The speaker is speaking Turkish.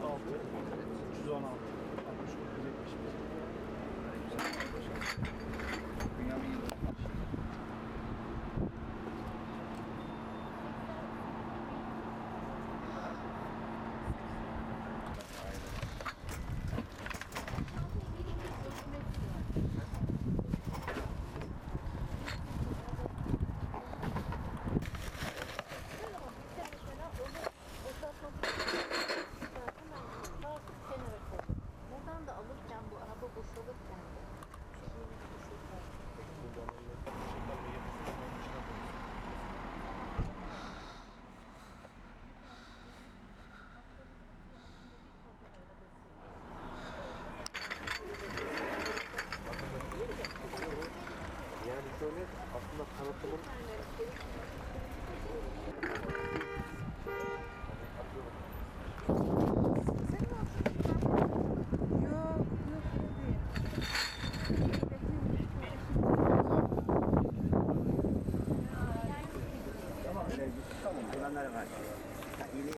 316. 316. aslında tanıtımın Tamam, tamam. Bunlar var.